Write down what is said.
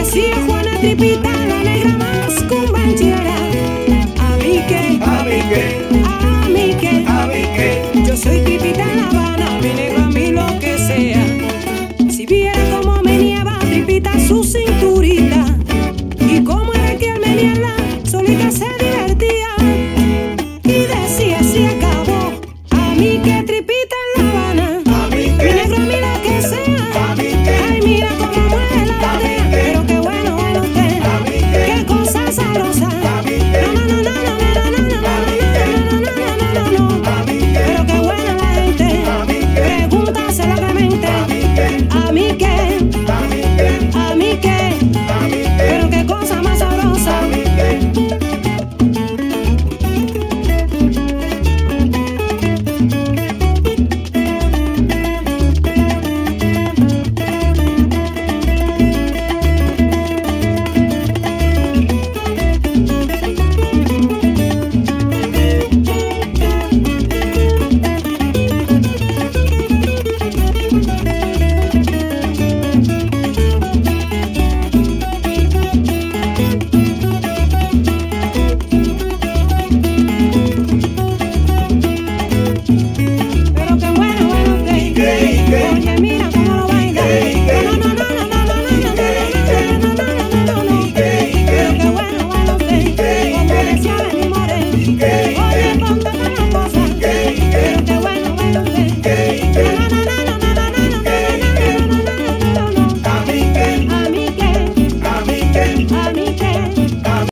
Decía Juana Tripita, la negra más cumbanchera. A mí que, a mí que, a mí que, a mí que. Yo soy Tripita La Habana, mi negro a mí lo que sea. Si viera cómo meneaba Tripita su cinturita y cómo era que al menearla solita se day.